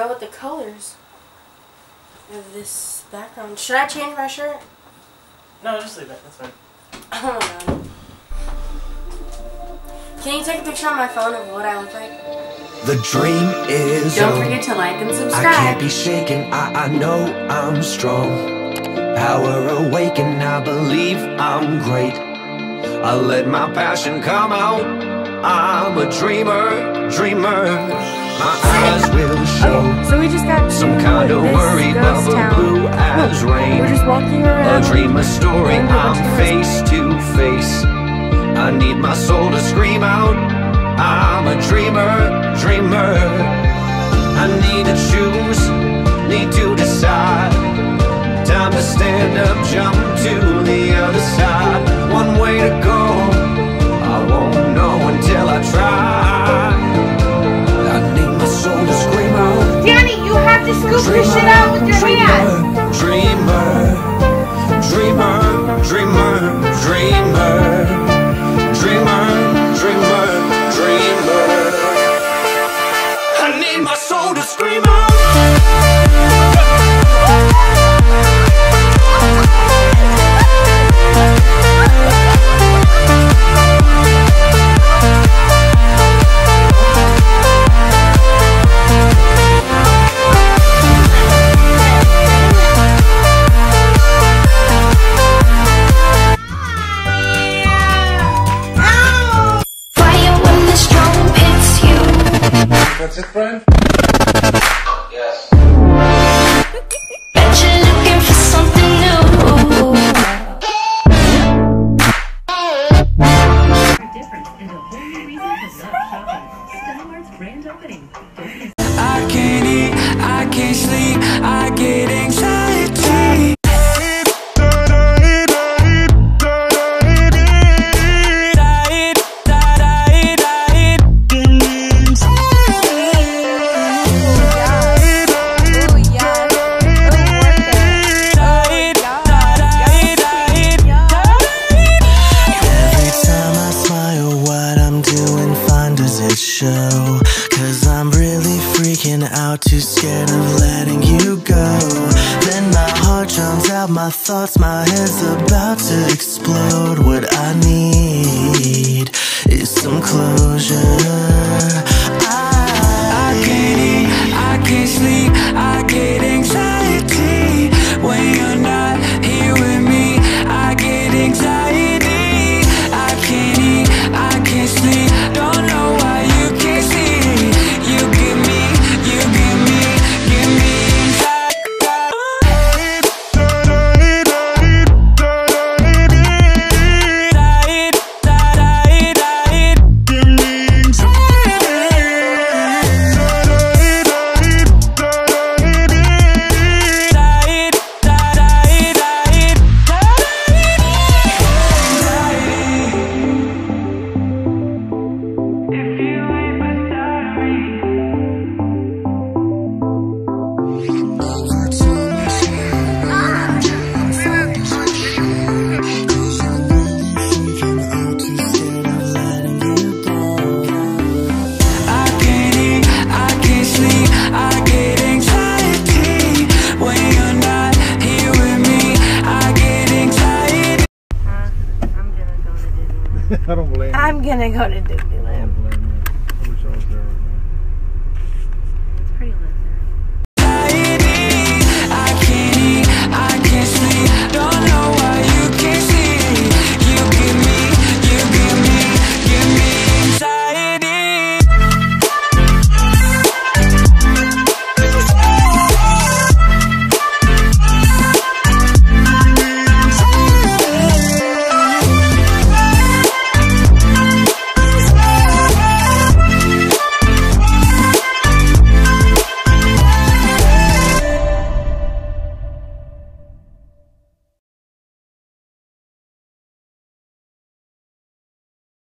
go with the colors of this background. Should I change my shirt? No, just leave it. That's fine. Oh my god. Can you take a picture on my phone of what I look like? The dream is Don't on. forget to like and subscribe. I can't be shaken, I, I know I'm strong. Power awaken, I believe I'm great. I let my passion come out. I'm a dreamer, dreamer. My eyes will show So we just got some to kind of this worry, ghost bubble town. blue as rain. We're just walking A dream, a story, Going to a I'm face to face. I need my soul to scream out. I'm a dreamer, dreamer. I need to choose, need to decide. Time to stand up, jump to the other side. One way to go, I won't know until I try. I need my soul to scream out. Dani, you have to scoop this shit out with your hand. Dreamer, dreamer, dreamer, dreamer, dreamer, That's it, Brian? Bet you're looking for something new. different and a whole new reason to love shopping. Skylar's grand opening. Show? Cause I'm really freaking out, too scared of letting you go. Then my heart drowns out my thoughts, my head's about to explode. What I need is some closure. I, I can't eat, I can't sleep, I don't blame I'm gonna go to Disneyland.